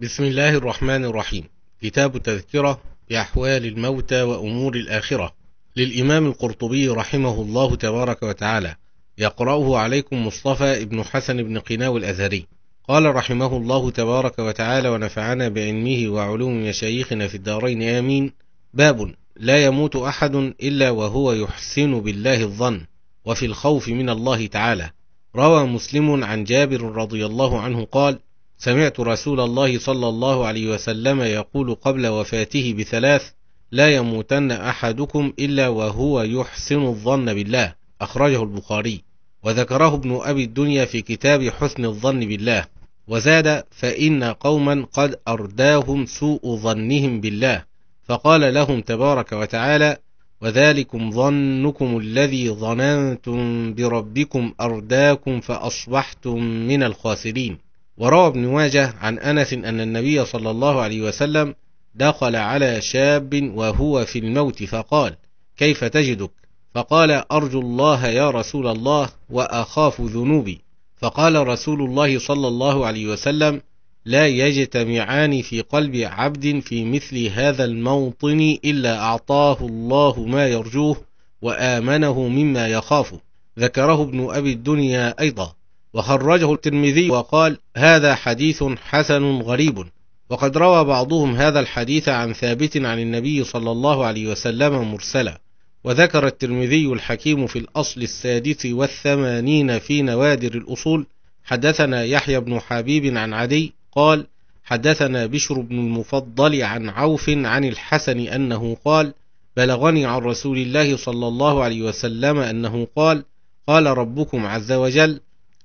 بسم الله الرحمن الرحيم. كتاب تذكرة بأحوال الموتى وأمور الآخرة للإمام القرطبي رحمه الله تبارك وتعالى. يقرأه عليكم مصطفى ابن حسن بن قناو الأزهري. قال رحمه الله تبارك وتعالى ونفعنا بعلمه وعلوم مشايخنا في الدارين. آمين. باب لا يموت أحد إلا وهو يحسن بالله الظن وفي الخوف من الله تعالى. روى مسلم عن جابر رضي الله عنه قال سمعت رسول الله صلى الله عليه وسلم يقول قبل وفاته بثلاث لا يموتن أحدكم إلا وهو يحسن الظن بالله أخرجه البخاري. وذكره ابن أبي الدنيا في كتاب حسن الظن بالله. وزاد فإن قوما قد أرداهم سوء ظنهم بالله. فقال لهم تبارك وتعالى وذلكم ظنكم الذي ظننتم بربكم أرداكم فأصبحتم من الخاسرين. وروى ابن ماجه عن أنس أن النبي صلى الله عليه وسلم دخل على شاب وهو في الموت فقال كيف تجدك؟ فقال أرجو الله يا رسول الله وأخاف ذنوبي. فقال رسول الله صلى الله عليه وسلم لا يجتمعان في قلب عبد في مثل هذا الموطن إلا أعطاه الله ما يرجوه وآمنه مما يخافه. ذكره ابن أبي الدنيا أيضا. وخرجه الترمذي وقال هذا حديث حسن غريب. وقد روى بعضهم هذا الحديث عن ثابت عن النبي صلى الله عليه وسلم مرسلا. وذكر الترمذي الحكيم في الأصل السادس والثمانين في نوادر الأصول. حدثنا يحيى بن حبيب عن عدي قال حدثنا بشر بن المفضل عن عوف عن الحسن أنه قال بلغني عن رسول الله صلى الله عليه وسلم أنه قال قال ربكم عز وجل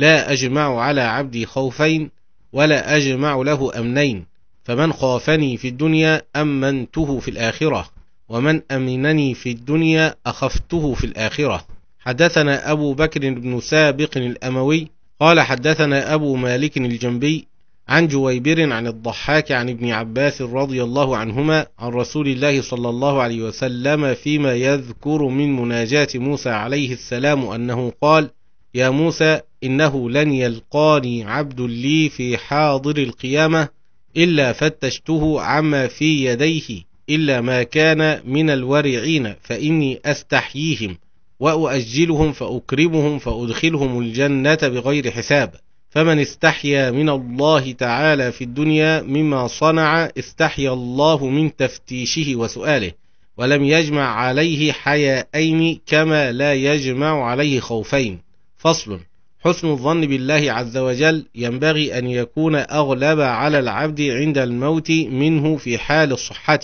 لا أجمع على عبدي خوفين ولا أجمع له أمنين. فمن خافني في الدنيا أمنته في الآخرة ومن أمنني في الدنيا أخفته في الآخرة. حدثنا أبو بكر بن سابق الأموي قال حدثنا أبو مالك الجنبي عن جويبر عن الضحاك عن ابن عباس رضي الله عنهما عن رسول الله صلى الله عليه وسلم فيما يذكر من مناجاة موسى عليه السلام أنه قال يا موسى إنه لن يلقاني عبد لي في حاضر القيامة إلا فتشته عما في يديه إلا ما كان من الورعين فإني أستحييهم وأؤجلهم فأكرمهم فأدخلهم الجنة بغير حساب. فمن استحيا من الله تعالى في الدنيا مما صنع استحيا الله من تفتيشه وسؤاله ولم يجمع عليه حياءين كما لا يجمع عليه خوفين. فصل. حسن الظن بالله عز وجل ينبغي أن يكون أغلب على العبد عند الموت منه في حال الصحة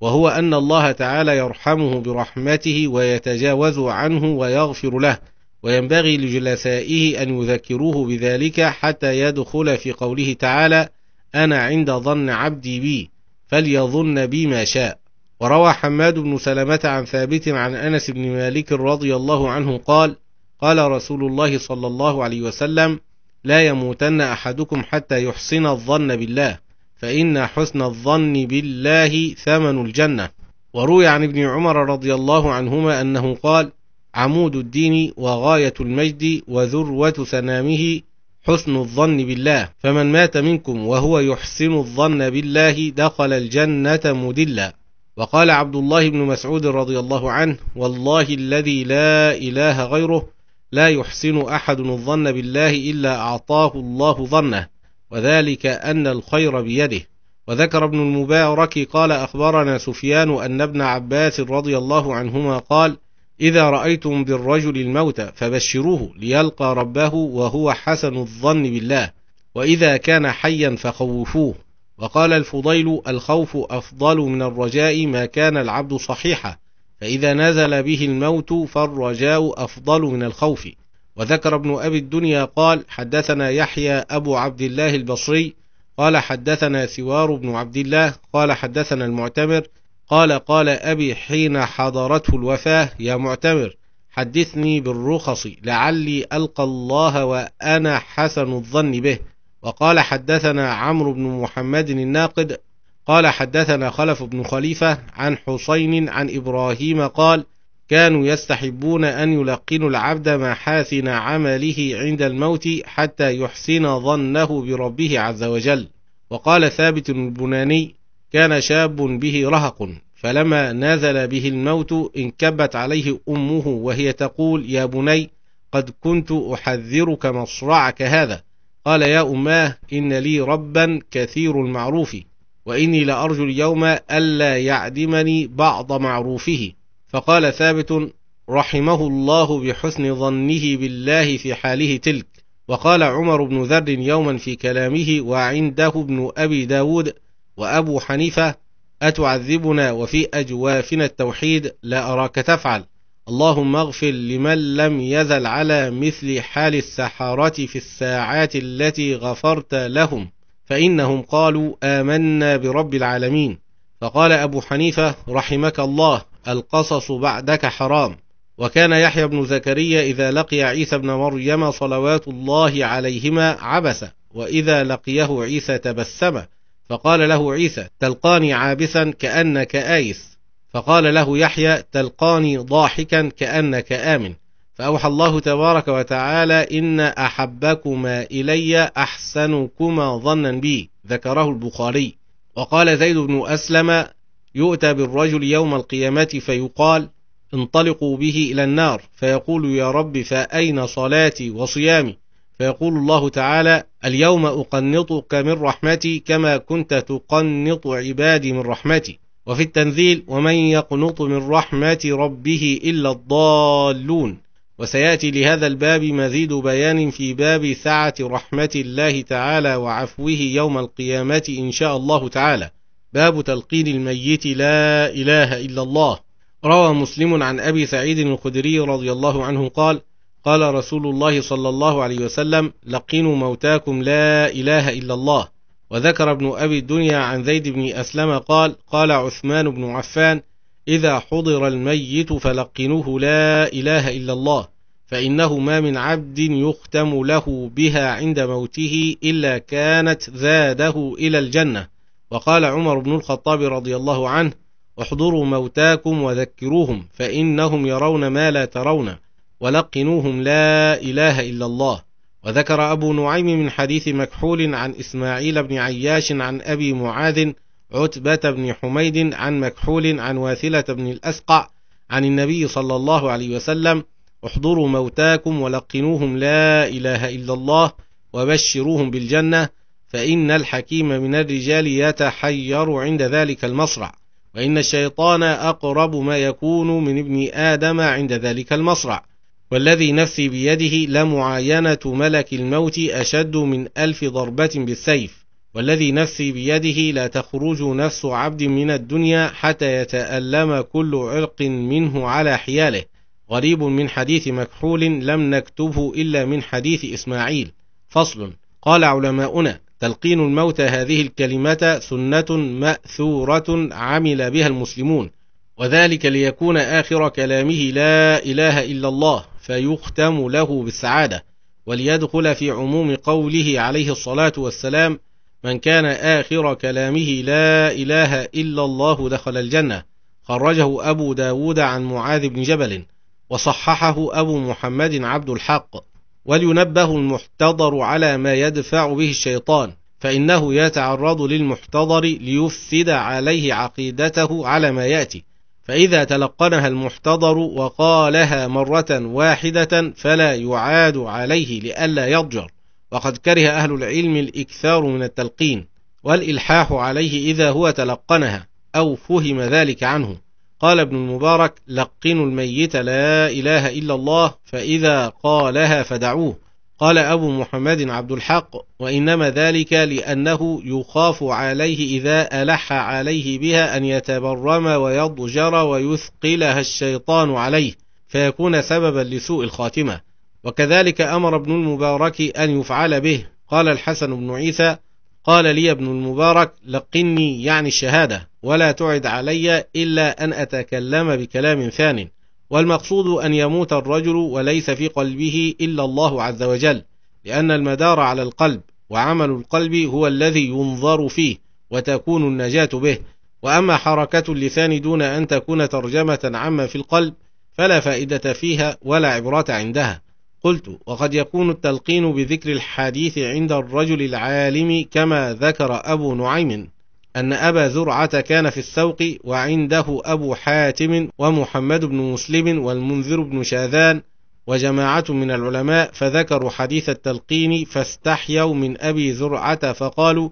وهو أن الله تعالى يرحمه برحمته ويتجاوز عنه ويغفر له وينبغي لجلسائه أن يذكروه بذلك حتى يدخل في قوله تعالى أنا عند ظن عبدي بي فليظن بي ما شاء. وروى حماد بن سلمة عن ثابت عن أنس بن مالك رضي الله عنه قال قال رسول الله صلى الله عليه وسلم لا يموتن أحدكم حتى يحسن الظن بالله فإن حسن الظن بالله ثمن الجنة. وروي عن ابن عمر رضي الله عنهما أنه قال عمود الدين وغاية المجد وذروة سنامه حسن الظن بالله فمن مات منكم وهو يحسن الظن بالله دخل الجنة مدلا وقال عبد الله بن مسعود رضي الله عنه والله الذي لا إله غيره لا يحسن أحد الظن بالله إلا أعطاه الله ظنه وذلك أن الخير بيده. وذكر ابن المبارك قال أخبرنا سفيان أن ابن عباس رضي الله عنهما قال إذا رأيتم بالرجل الموت فبشروه ليلقى ربه وهو حسن الظن بالله وإذا كان حيا فخوفوه وقال الفضيل الخوف أفضل من الرجاء ما كان العبد صحيحا فإذا نزل به الموت فالرجاء أفضل من الخوف. وذكر ابن أبي الدنيا قال حدثنا يحيى أبو عبد الله البصري قال حدثنا سوار بن عبد الله قال حدثنا المعتمر قال قال أبي حين حضرته الوفاة يا معتمر حدثني بالرخص لعلي ألقى الله وأنا حسن الظن به. وقال حدثنا عمرو بن محمد الناقد قال حدثنا خلف بن خليفة عن حسين عن إبراهيم قال كانوا يستحبون أن يلقنوا العبد محاسن عمله عند الموت حتى يحسن ظنه بربه عز وجل. وقال ثابت البناني كان شاب به رهق فلما نزل به الموت انكبت عليه أمه وهي تقول يا بني قد كنت أحذرك مصرعك هذا. قال يا أماه إن لي ربا كثير المعروف. وإني لأرجو اليوم ألا يعدمني بعض معروفه. فقال ثابت رحمه الله بحسن ظنه بالله في حاله تلك. وقال عمر بن ذر يوما في كلامه وعنده ابن أبي داود وأبو حنيفة أتعذبنا وفي أجوافنا التوحيد لا أراك تفعل. اللهم اغفر لمن لم يزل على مثل حال السحرة في الساعات التي غفرت لهم. فإنهم قالوا آمنا برب العالمين. فقال أبو حنيفة رحمك الله القصص بعدك حرام. وكان يحيى بن زكريا إذا لقي عيسى بن مريم صلوات الله عليهما عبس وإذا لقيه عيسى تبسم فقال له عيسى تلقاني عابسا كأنك آيس. فقال له يحيى تلقاني ضاحكا كأنك آمن. فأوحى الله تبارك وتعالى إن أحبكما إلي أحسنكما ظنا بي ذكره البخاري. وقال زيد بن أسلم يؤتى بالرجل يوم القيامة فيقال انطلقوا به إلى النار. فيقول يا رب فأين صلاتي وصيامي؟ فيقول الله تعالى اليوم أقنطك من رحمتي كما كنت تقنط عبادي من رحمتي. وفي التنزيل ومن يقنط من رحمة ربه إلا الضالون. وسيأتي لهذا الباب مزيد بيان في باب سعة رحمة الله تعالى وعفوه يوم القيامة إن شاء الله تعالى. باب تلقين الميت لا إله إلا الله. روى مسلم عن أبي سعيد الخدري رضي الله عنه قال قال رسول الله صلى الله عليه وسلم لقنوا موتاكم لا إله إلا الله. وذكر ابن أبي الدنيا عن زيد بن أسلم قال قال عثمان بن عفان إذا حضر الميت فلقنوه لا إله إلا الله فإنه ما من عبد يختم له بها عند موته إلا كانت زاده إلى الجنة. وقال عمر بن الخطاب رضي الله عنه احضروا موتاكم وذكروهم فإنهم يرون ما لا ترون ولقنوهم لا إله إلا الله. وذكر أبو نعيم من حديث مكحول عن إسماعيل بن عياش عن أبي معاذ عتبة بن حميد عن مكحول عن واثلة بن الأسقع عن النبي صلى الله عليه وسلم احضروا موتاكم ولقنوهم لا إله إلا الله وبشروهم بالجنة فإن الحكيم من الرجال يتحير عند ذلك المصرع وإن الشيطان أقرب ما يكون من ابن آدم عند ذلك المصرع والذي نفسي بيده لمعاينة ملك الموت أشد من ألف ضربة بالسيف. والذي نفسي بيده لا تخرج نفس عبد من الدنيا حتى يتألم كل عرق منه على حياله. غريب من حديث مكحول لم نكتبه إلا من حديث إسماعيل. فصل. قال علماؤنا تلقين الموت هذه الكلمة سنة مأثورة عمل بها المسلمون وذلك ليكون آخر كلامه لا إله إلا الله فيختم له بالسعادة وليدخل في عموم قوله عليه الصلاة والسلام من كان آخر كلامه لا إله إلا الله دخل الجنة. خرجه أبو داود عن معاذ بن جبل وصححه أبو محمد عبد الحق. ولينبه المحتضر على ما يدفع به الشيطان فإنه يتعرض للمحتضر ليفسد عليه عقيدته على ما يأتي. فإذا تلقنها المحتضر وقالها مرة واحدة فلا يعاد عليه لئلا يضجر. وقد كره أهل العلم الإكثار من التلقين والإلحاح عليه إذا هو تلقنها أو فهم ذلك عنه. قال ابن المبارك لقنوا الميت لا إله إلا الله فإذا قالها فدعوه. قال أبو محمد عبد الحق وإنما ذلك لأنه يخاف عليه إذا ألح عليه بها أن يتبرم ويضجر ويثقلها الشيطان عليه فيكون سببا لسوء الخاتمة. وكذلك أمر ابن المبارك أن يفعل به. قال الحسن بن عيسى قال لي ابن المبارك لقني يعني الشهادة ولا تعد علي إلا أن أتكلم بكلام ثان. والمقصود أن يموت الرجل وليس في قلبه إلا الله عز وجل لأن المدار على القلب وعمل القلب هو الذي ينظر فيه وتكون النجاة به. وأما حركة اللسان دون أن تكون ترجمة عما في القلب فلا فائدة فيها ولا عبرة عندها. قلت وقد يكون التلقين بذكر الحديث عند الرجل العالم كما ذكر أبو نعيم أن أبا زرعة كان في السوق وعنده أبو حاتم ومحمد بن مسلم والمنذر بن شاذان وجماعة من العلماء فذكروا حديث التلقين فاستحيوا من أبي زرعة فقالوا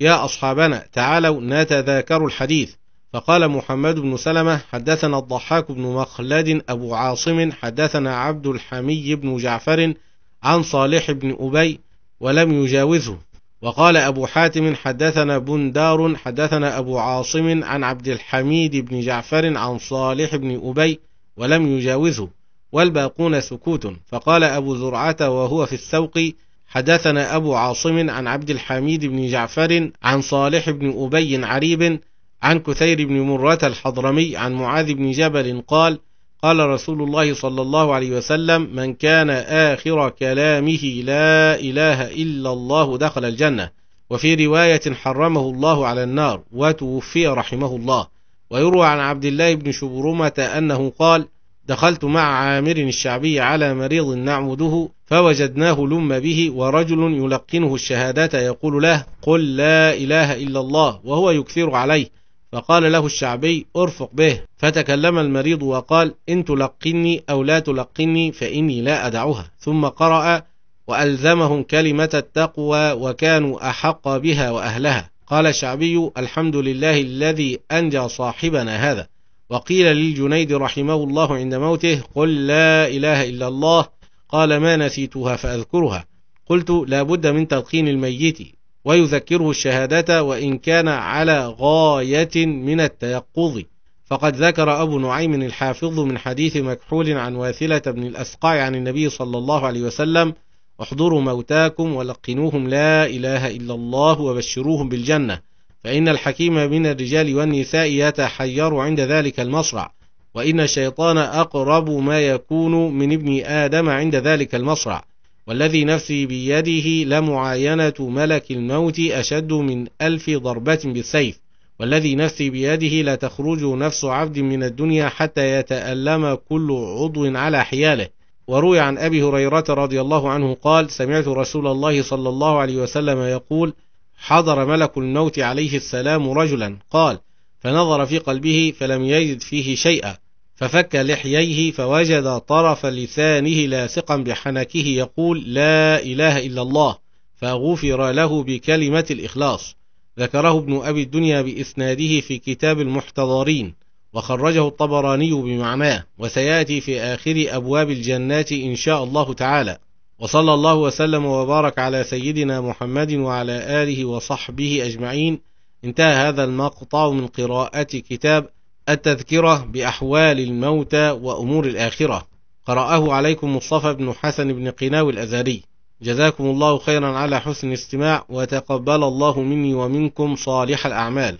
يا أصحابنا تعالوا نتذاكر الحديث. فقال محمد بن سلمة حدثنا الضحاك بن مخلد أبو عاصم حدثنا عبد الحمي بن جعفر عن صالح بن أبي ولم يجاوزه. وقال أبو حاتم حدثنا بندار حدثنا أبو عاصم عن عبد الحميد بن جعفر عن صالح بن أبي ولم يجاوزه والباقون سكوت. فقال أبو زرعة وهو في السوق حدثنا أبو عاصم عن عبد الحميد بن جعفر عن صالح بن أبي عريب عن كثير بن مرة الحضرمي عن معاذ بن جبل قال قال رسول الله صلى الله عليه وسلم من كان آخر كلامه لا إله إلا الله دخل الجنة. وفي رواية حرمه الله على النار وتوفي رحمه الله. ويروى عن عبد الله بن شبرمة أنه قال دخلت مع عامر الشعبي على مريض نعمده فوجدناه لم به ورجل يلقنه الشهادة يقول له قل لا إله إلا الله وهو يكثر عليه. فقال له الشعبي ارفق به. فتكلم المريض وقال إن تلقني أو لا تلقني فإني لا أدعها. ثم قرأ وألزمهم كلمة التقوى وكانوا أحق بها وأهلها. قال الشعبي الحمد لله الذي أنجى صاحبنا هذا. وقيل للجنيد رحمه الله عند موته قل لا إله إلا الله. قال ما نسيتها فأذكرها. قلت لا بد من تلقين الميت. ويذكره الشهادة وإن كان على غاية من التيقظ. فقد ذكر أبو نعيم الحافظ من حديث مكحول عن واثلة بن الأسقاع عن النبي صلى الله عليه وسلم احضروا موتاكم ولقنوهم لا إله إلا الله وبشروهم بالجنة فإن الحكيم من الرجال والنساء يتحير عند ذلك المصرع وإن الشيطان أقرب ما يكون من ابن آدم عند ذلك المصرع. والذي نفسي بيده لمعاينة ملك الموت أشد من ألف ضربة بالسيف. والذي نفسي بيده لا تخرج نفس عبد من الدنيا حتى يتألم كل عضو على حياله. وروي عن أبي هريرة رضي الله عنه قال سمعت رسول الله صلى الله عليه وسلم يقول حضر ملك الموت عليه السلام رجلا. قال فنظر في قلبه فلم يجد فيه شيئا. ففك لحييه فوجد طرف لسانه لاصقا بحنكه يقول لا إله إلا الله فغفر له بكلمة الإخلاص. ذكره ابن أبي الدنيا بإسناده في كتاب المحتضرين وخرجه الطبراني بمعناه وسيأتي في آخر أبواب الجنات إن شاء الله تعالى. وصلى الله وسلم وبارك على سيدنا محمد وعلى آله وصحبه أجمعين. انتهى هذا المقطع من قراءة كتاب التذكرة بأحوال الموتى وأمور الآخرة. قرأه عليكم مصطفى بن حسن بن قناوي الأزاري جزاكم الله خيرا على حسن الاستماع وتقبل الله مني ومنكم صالح الأعمال.